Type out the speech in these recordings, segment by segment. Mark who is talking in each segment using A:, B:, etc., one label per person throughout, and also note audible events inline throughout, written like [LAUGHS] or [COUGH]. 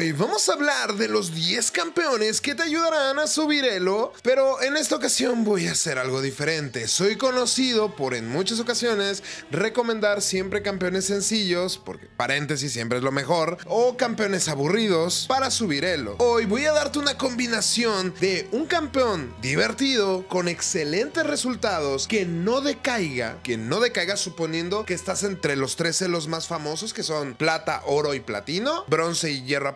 A: Hoy vamos a hablar de los 10 campeones que te ayudarán a subir elo, pero en esta ocasión voy a hacer algo diferente. Soy conocido por en muchas ocasiones recomendar siempre campeones sencillos, porque paréntesis siempre es lo mejor, o campeones aburridos para subir elo. Hoy voy a darte una combinación de un campeón divertido con excelentes resultados que no decaiga, que no decaiga suponiendo que estás entre los tres elos más famosos que son plata, oro y platino, bronce y hierro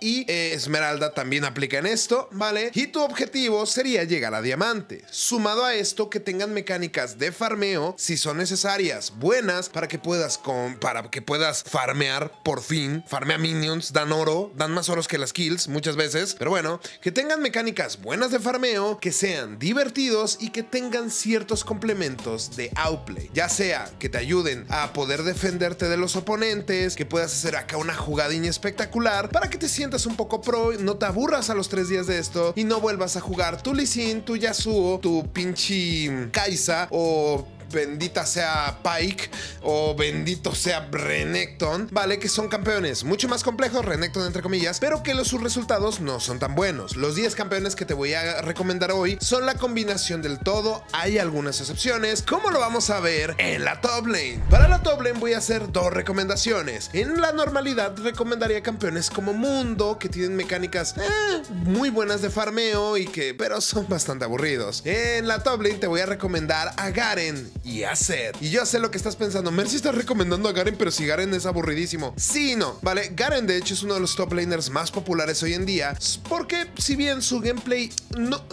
A: y eh, esmeralda también aplica en esto, ¿vale? Y tu objetivo sería llegar a diamante. Sumado a esto que tengan mecánicas de farmeo si son necesarias, buenas para que puedas con, para que puedas farmear por fin, farmea minions, dan oro, dan más oros que las kills muchas veces, pero bueno, que tengan mecánicas buenas de farmeo, que sean divertidos y que tengan ciertos complementos de outplay, ya sea que te ayuden a poder defenderte de los oponentes, que puedas hacer acá una jugadinha espectacular para que te sientas un poco pro, no te aburras a los tres días de esto y no vuelvas a jugar tu Lee tu Yasuo, tu pinche Kaisa o bendita sea Pike o bendito sea Renekton, ¿vale? Que son campeones mucho más complejos, Renekton entre comillas, pero que los, sus resultados no son tan buenos. Los 10 campeones que te voy a recomendar hoy son la combinación del todo, hay algunas excepciones, como lo vamos a ver en la top lane. Para la top lane voy a hacer dos recomendaciones. En la normalidad recomendaría campeones como Mundo, que tienen mecánicas eh, muy buenas de farmeo y que, pero son bastante aburridos. En la top lane te voy a recomendar a Garen y hacer. Y yo sé lo que estás pensando. Mercy está recomendando a Garen, pero si Garen es aburridísimo. Sí, no. Vale, Garen de hecho es uno de los top laners más populares hoy en día. Porque si bien su gameplay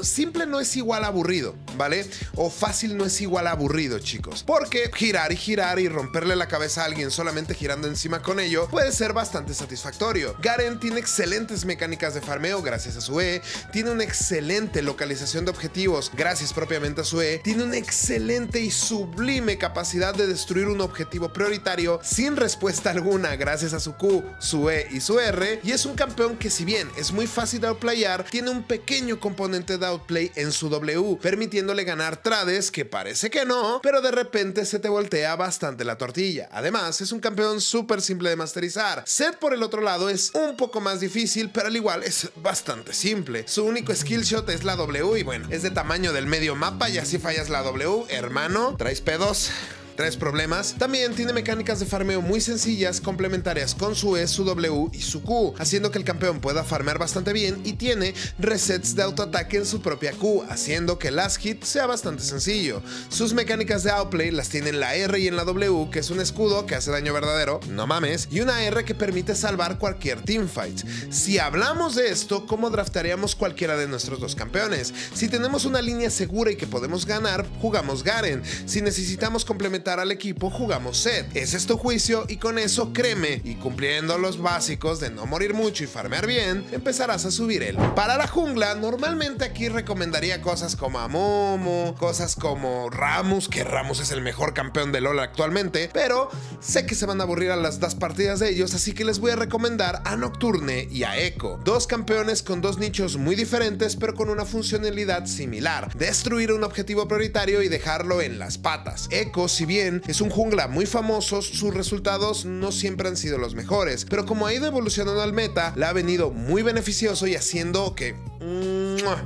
A: simple no es igual aburrido, ¿vale? O fácil no es igual aburrido, chicos. Porque girar y girar y romperle la cabeza a alguien solamente girando encima con ello puede ser bastante satisfactorio. Garen tiene excelentes mecánicas de farmeo gracias a su E. Tiene una excelente localización de objetivos gracias propiamente a su E. Tiene una excelente y su sublime capacidad de destruir un objetivo prioritario sin respuesta alguna gracias a su Q, su E y su R, y es un campeón que si bien es muy fácil de outplayar, tiene un pequeño componente de outplay en su W, permitiéndole ganar trades que parece que no, pero de repente se te voltea bastante la tortilla. Además, es un campeón súper simple de masterizar. Set por el otro lado es un poco más difícil, pero al igual es bastante simple. Su único skill shot es la W y bueno, es de tamaño del medio mapa y así fallas la W, hermano, traes pedos tres problemas. También tiene mecánicas de farmeo muy sencillas, complementarias con su E, su W y su Q, haciendo que el campeón pueda farmear bastante bien y tiene resets de autoataque en su propia Q, haciendo que el last hit sea bastante sencillo. Sus mecánicas de outplay las tiene en la R y en la W, que es un escudo que hace daño verdadero, no mames, y una R que permite salvar cualquier teamfight. Si hablamos de esto, ¿cómo draftaríamos cualquiera de nuestros dos campeones? Si tenemos una línea segura y que podemos ganar, jugamos Garen. Si necesitamos complementar al equipo, jugamos set. Ese es tu juicio y con eso créeme, y cumpliendo los básicos de no morir mucho y farmear bien, empezarás a subir el. Para la jungla, normalmente aquí recomendaría cosas como Amomo, cosas como Ramus, que Ramus es el mejor campeón de LoL actualmente, pero sé que se van a aburrir a las dos partidas de ellos, así que les voy a recomendar a Nocturne y a Echo. Dos campeones con dos nichos muy diferentes, pero con una funcionalidad similar. Destruir un objetivo prioritario y dejarlo en las patas. Echo, si bien es un jungla muy famoso, sus resultados no siempre han sido los mejores, pero como ha ido evolucionando al meta, le ha venido muy beneficioso y haciendo que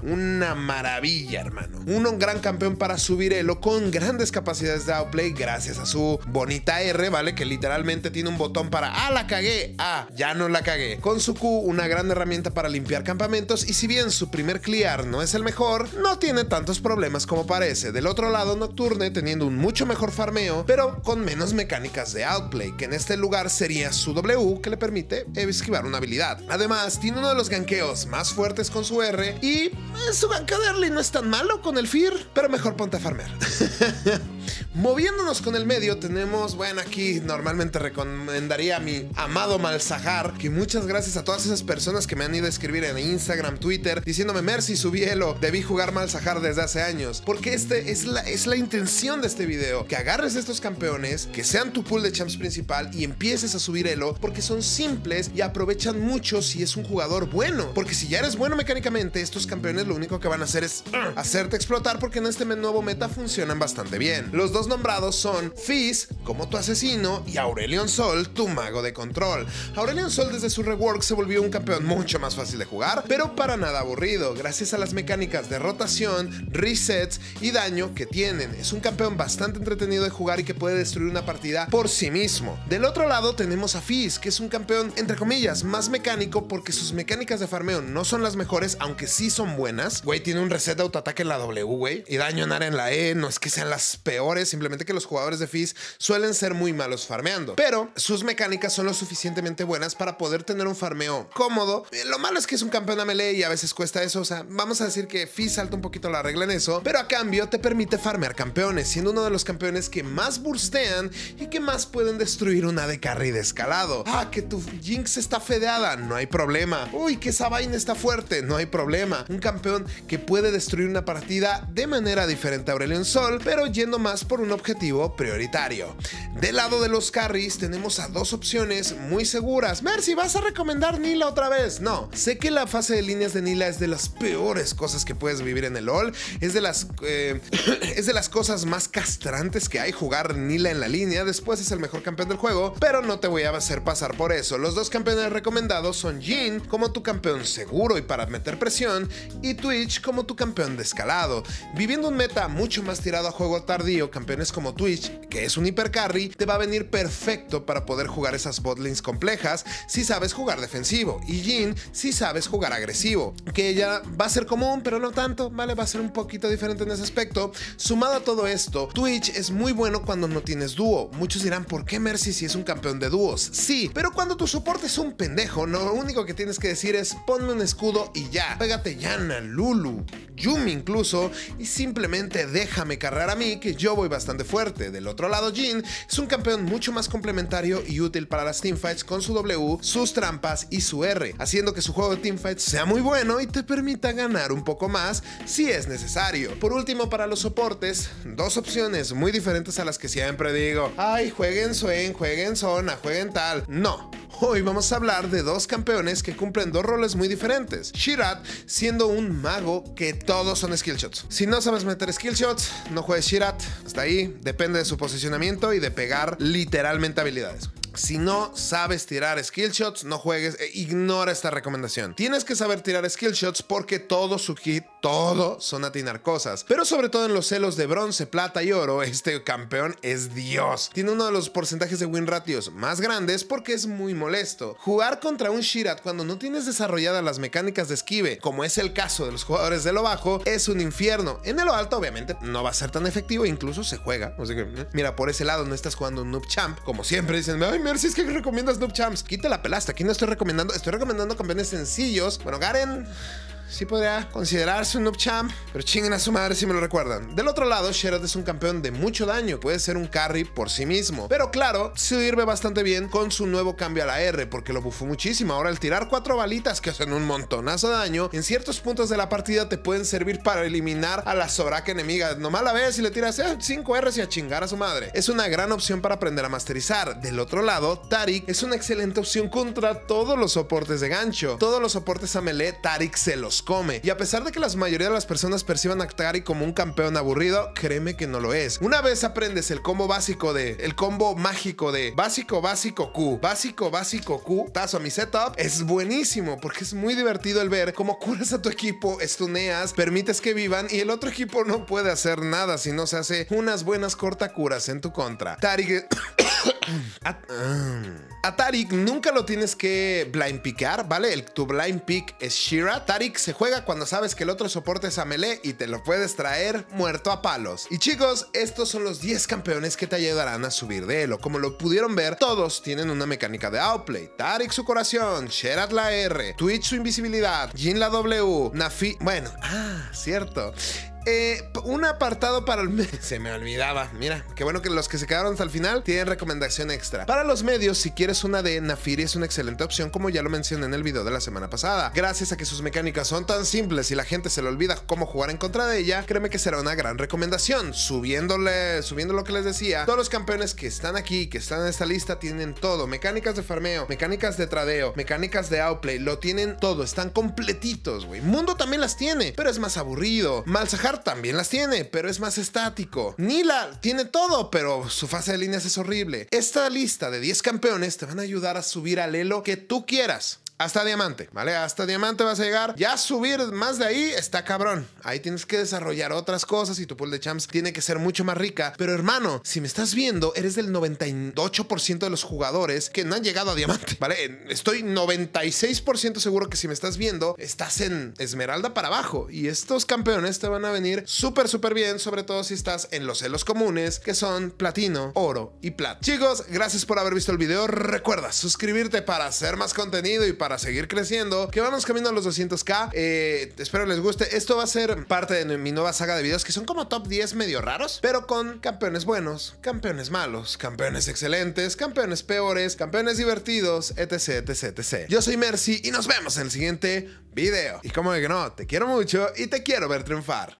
A: una maravilla, hermano. Un gran campeón para subir elo con grandes capacidades de outplay gracias a su bonita R, ¿vale? Que literalmente tiene un botón para ¡Ah, la cagué! ¡Ah, ya no la cagué! Con su Q, una gran herramienta para limpiar campamentos y si bien su primer clear no es el mejor, no tiene tantos problemas como parece. Del otro lado, Nocturne teniendo un mucho mejor farmeo, pero con menos mecánicas de outplay, que en este lugar sería su W, que le permite esquivar una habilidad. Además, tiene uno de los ganqueos más fuertes con su R y eh, su early no es tan malo con el Fear, pero mejor ponte a farmear. [LAUGHS] Moviéndonos con el medio tenemos, bueno, aquí normalmente recomendaría a mi amado Malzahar, que muchas gracias a todas esas personas que me han ido a escribir en Instagram, Twitter, diciéndome, Mercy, subí hielo, debí jugar Malzahar desde hace años, porque este es la, es la intención de este video, que agarres estos campeones, que sean tu pool de champs principal y empieces a subir elo, porque son simples y aprovechan mucho si es un jugador bueno, porque si ya eres bueno mecánicamente, estos campeones lo único que van a hacer es uh, hacerte explotar, porque en este nuevo meta funcionan bastante bien. Los dos dos nombrados son Fizz, como tu asesino, y Aurelion Sol, tu mago de control. Aurelion Sol desde su rework se volvió un campeón mucho más fácil de jugar, pero para nada aburrido, gracias a las mecánicas de rotación, resets y daño que tienen. Es un campeón bastante entretenido de jugar y que puede destruir una partida por sí mismo. Del otro lado tenemos a Fizz, que es un campeón, entre comillas, más mecánico porque sus mecánicas de farmeo no son las mejores, aunque sí son buenas. Güey, tiene un reset de autoataque en la W, güey, y daño en área en la E, no es que sean las peores, simplemente que los jugadores de Fizz suelen ser muy malos farmeando. Pero sus mecánicas son lo suficientemente buenas para poder tener un farmeo cómodo. Eh, lo malo es que es un campeón a melee y a veces cuesta eso, o sea, vamos a decir que Fizz salta un poquito la regla en eso, pero a cambio te permite farmear campeones, siendo uno de los campeones que más burstean y que más pueden destruir una de carry de escalado. Ah, que tu Jinx está fedeada, no hay problema. Uy, que esa vaina está fuerte, no hay problema. Un campeón que puede destruir una partida de manera diferente a Aurelion Sol, pero yendo más por un objetivo prioritario. Del lado de los carries tenemos a dos opciones muy seguras. Mercy, ¿vas a recomendar Nila otra vez? No, sé que la fase de líneas de Nila es de las peores cosas que puedes vivir en el LoL. Es de las, eh, [CLEARS THROAT] es de las cosas más castrantes que hay jugar Nila en la línea. Después es el mejor campeón del juego, pero no te voy a hacer pasar por eso. Los dos campeones recomendados son Jin como tu campeón seguro y para meter presión, y Twitch como tu campeón de escalado. Viviendo un meta mucho más tirado a juego tardío, campeones como Twitch, que es un hiper carry, te va a venir perfecto para poder jugar esas botlines complejas si sabes jugar defensivo, y Jin si sabes jugar agresivo, que ella va a ser común, pero no tanto, ¿vale? Va a ser un poquito diferente en ese aspecto. Sumado a todo esto, Twitch es muy bueno cuando no tienes dúo. Muchos dirán, ¿por qué Mercy si es un campeón de dúos? Sí, pero cuando tu soporte es un pendejo, lo único que tienes que decir es ponme un escudo y ya. Pégate Yana, Lulu, Yumi incluso, y simplemente déjame cargar a mí que yo voy bastante fuerte. Del otro lado, Jin es un campeón mucho más complementario y útil para las teamfights con su W, sus trampas y su R, haciendo que su juego de teamfights sea muy bueno y te permita ganar un poco más si es necesario. Por último, para los soportes, dos opciones muy diferentes a las que siempre digo. Ay, jueguen Swain, jueguen Zona, jueguen tal. No. Hoy vamos a hablar de dos campeones que cumplen dos roles muy diferentes. Shirat siendo un mago que todos son skill shots. Si no sabes meter skill shots, no juegues Shirat. Hasta ahí depende de su posicionamiento y de pegar literalmente habilidades. Si no sabes tirar skill shots, no juegues, e ignora esta recomendación. Tienes que saber tirar skill shots porque todo su kit, todo son atinar cosas. Pero sobre todo en los celos de bronce, plata y oro, este campeón es Dios. Tiene uno de los porcentajes de win ratios más grandes porque es muy molesto. Jugar contra un Shirat cuando no tienes desarrolladas las mecánicas de esquive, como es el caso de los jugadores de lo bajo, es un infierno. En lo alto, obviamente, no va a ser tan efectivo, incluso se juega. Mira, por ese lado no estás jugando un noob champ, como siempre dicen, si es que recomiendas Noob Champs. Quita la pelasta. Aquí no estoy recomendando, estoy recomendando campeones sencillos. Bueno, Garen sí podría considerarse un noob champ, pero chinguen a su madre si me lo recuerdan. Del otro lado, Sherrod es un campeón de mucho daño, puede ser un carry por sí mismo, pero claro, sirve bastante bien con su nuevo cambio a la R, porque lo bufó muchísimo. Ahora, al tirar cuatro balitas que hacen un montonazo de daño, en ciertos puntos de la partida te pueden servir para eliminar a la sobraca enemiga. Nomás la ves y le tiras 5 eh, Rs y a chingar a su madre. Es una gran opción para aprender a masterizar. Del otro lado, Tarik es una excelente opción contra todos los soportes de gancho. Todos los soportes a melee, Tarik se los come. Y a pesar de que la mayoría de las personas perciban a Tari como un campeón aburrido, créeme que no lo es. Una vez aprendes el combo básico de, el combo mágico de básico, básico, Q, básico, básico, Q, tazo a mi setup, es buenísimo porque es muy divertido el ver cómo curas a tu equipo, estuneas, permites que vivan y el otro equipo no puede hacer nada si no se hace unas buenas cortacuras en tu contra. Tarik... [COUGHS] A Tarik nunca lo tienes que blind picar, ¿vale? Tu blind pick es Shira. Tarik se juega cuando sabes que el otro soporte es a melee y te lo puedes traer muerto a palos. Y chicos, estos son los 10 campeones que te ayudarán a subir de elo. Como lo pudieron ver, todos tienen una mecánica de outplay. Tarik su corazón, Sherat la R, Twitch su invisibilidad, Jin la W, Nafi... Bueno, ah, cierto. Eh, un apartado para el... [LAUGHS] se me olvidaba. Mira, qué bueno que los que se quedaron hasta el final tienen recomendación extra. Para los medios, si quieres una de Nafiri es una excelente opción, como ya lo mencioné en el video de la semana pasada. Gracias a que sus mecánicas son tan simples y la gente se le olvida cómo jugar en contra de ella, créeme que será una gran recomendación. Subiéndole, subiendo lo que les decía, todos los campeones que están aquí, que están en esta lista, tienen todo. Mecánicas de farmeo, mecánicas de tradeo, mecánicas de outplay, lo tienen todo. Están completitos, güey. Mundo también las tiene, pero es más aburrido. Malzahar También las tiene, pero es más estático. Nila tiene todo, pero su fase de líneas es horrible. Esta lista de 10 campeones te van a ayudar a subir al elo que tú quieras hasta diamante, ¿vale? Hasta diamante vas a llegar. Ya subir más de ahí está cabrón. Ahí tienes que desarrollar otras cosas y tu pool de champs tiene que ser mucho más rica. Pero hermano, si me estás viendo, eres del 98% de los jugadores que no han llegado a diamante, ¿vale? Estoy 96% seguro que si me estás viendo, estás en esmeralda para abajo. Y estos campeones te van a venir súper, súper bien, sobre todo si estás en los celos comunes, que son platino, oro y plata. Chicos, gracias por haber visto el video. Recuerda suscribirte para hacer más contenido y para para seguir creciendo, que vamos camino a los 200k. Eh, espero les guste. Esto va a ser parte de mi nueva saga de videos que son como top 10 medio raros, pero con campeones buenos, campeones malos, campeones excelentes, campeones peores, campeones divertidos, etc, etc, etc. Yo soy Mercy y nos vemos en el siguiente video. Y como que no, te quiero mucho y te quiero ver triunfar.